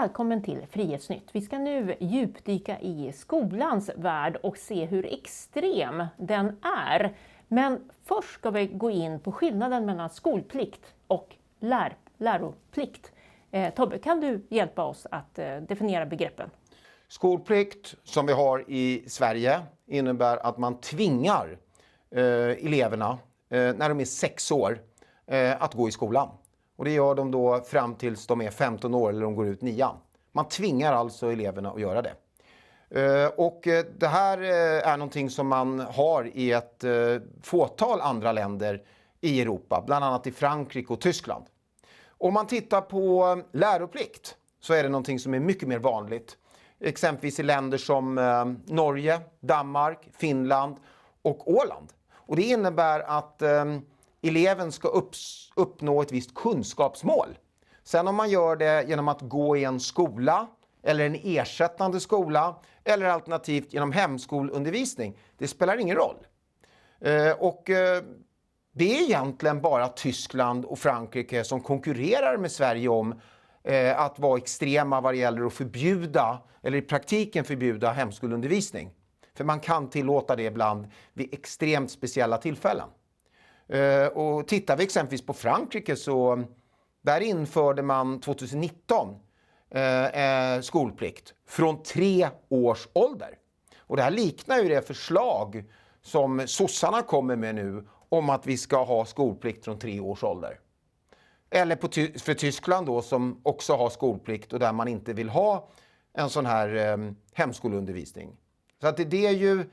Välkommen till Frihetsnytt. Vi ska nu djupdyka i skolans värld och se hur extrem den är. Men först ska vi gå in på skillnaden mellan skolplikt och lär, läroplikt. Eh, Tobbe, kan du hjälpa oss att eh, definiera begreppen? Skolplikt som vi har i Sverige innebär att man tvingar eh, eleverna eh, när de är sex år eh, att gå i skolan. Och det gör de då fram tills de är 15 år eller de går ut nian. Man tvingar alltså eleverna att göra det. Eh, och eh, det här eh, är någonting som man har i ett fåtal andra länder i Europa, bland annat i Frankrike och Tyskland. Om man tittar på läroplikt så är det någonting som är mycket mer vanligt. Exempelvis i länder som Norge, Danmark, Finland och Åland. Och det innebär att eleven ska uppnå ett visst kunskapsmål. Sen om man gör det genom att gå i en skola eller en ersättande skola eller alternativt genom hemskolundervisning, det spelar ingen roll. Eh, och eh, det är egentligen bara Tyskland och Frankrike som konkurrerar med Sverige om eh, att vara extrema vad det gäller att förbjuda, eller i praktiken förbjuda hemskolundervisning. För man kan tillåta det ibland vid extremt speciella tillfällen. Eh, och tittar vi exempelvis på Frankrike så där införde man 2019 eh, eh, skolplikt från tre års ålder. Och det här liknar ju det förslag som sossarna kommer med nu om att vi ska ha skolplikt från tre års ålder. Eller på, för Tyskland då som också har skolplikt och där man inte vill ha en sån här eh, hemskolundervisning. Så att det, det är ju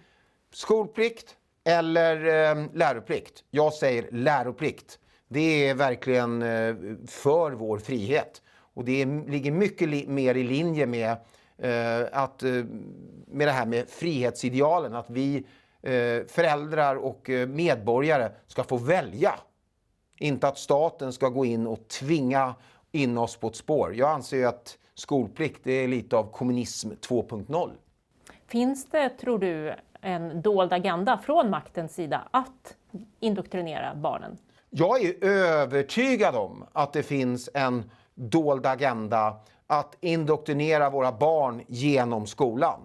skolplikt, eller eh, läroplikt. Jag säger läroplikt. Det är verkligen eh, för vår frihet. Och det är, ligger mycket li mer i linje med, eh, att, eh, med det här med frihetsidealen. Att vi eh, föräldrar och eh, medborgare ska få välja. Inte att staten ska gå in och tvinga in oss på ett spår. Jag anser att skolplikt är lite av kommunism 2.0. Finns det, tror du, en dold agenda från maktens sida att indoktrinera barnen? Jag är övertygad om att det finns en dold agenda att indoktrinera våra barn genom skolan.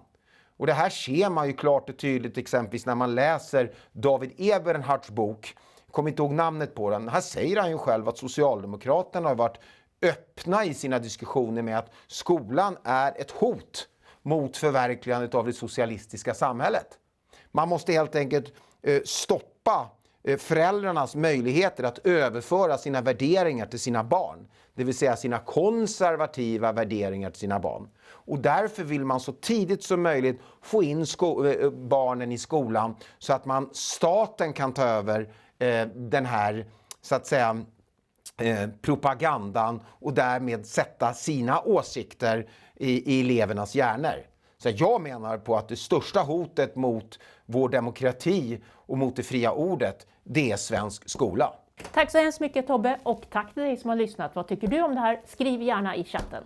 Och det här ser man ju klart och tydligt exempelvis när man läser David Eberhards bok. Jag kommer inte ihåg namnet på den. Här säger han ju själv att Socialdemokraterna har varit öppna i sina diskussioner med att skolan är ett hot mot förverkligandet av det socialistiska samhället. Man måste helt enkelt eh, stoppa eh, föräldrarnas möjligheter att överföra sina värderingar till sina barn. Det vill säga sina konservativa värderingar till sina barn. Och därför vill man så tidigt som möjligt få in eh, barnen i skolan så att man, staten kan ta över eh, den här, så att säga, eh, propagandan och därmed sätta sina åsikter i, i elevernas hjärnor. Så jag menar på att det största hotet mot vår demokrati och mot det fria ordet, det är svensk skola. Tack så hemskt mycket Tobbe och tack till dig som har lyssnat. Vad tycker du om det här? Skriv gärna i chatten.